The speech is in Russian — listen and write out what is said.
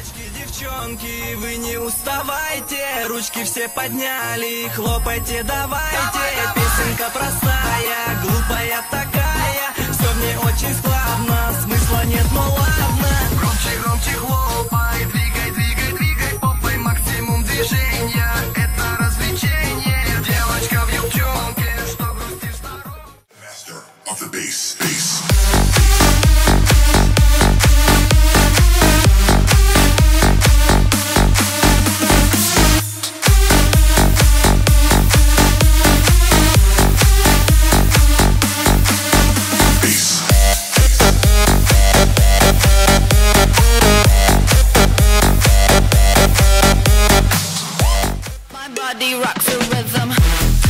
Девочки, девчонки, вы не уставайте, ручки все подняли, хлопайте, давайте. Давай, давай. Песенка простая, глупая такая, все мне очень складно, смысла нет, но ладно. Громче, громче хлопай, двигай, двигай, двигай, попой максимум движения, это развлечение. Девочка в юбчонке, что грустишь на Master of the bass, bass. body rocks a rhythm.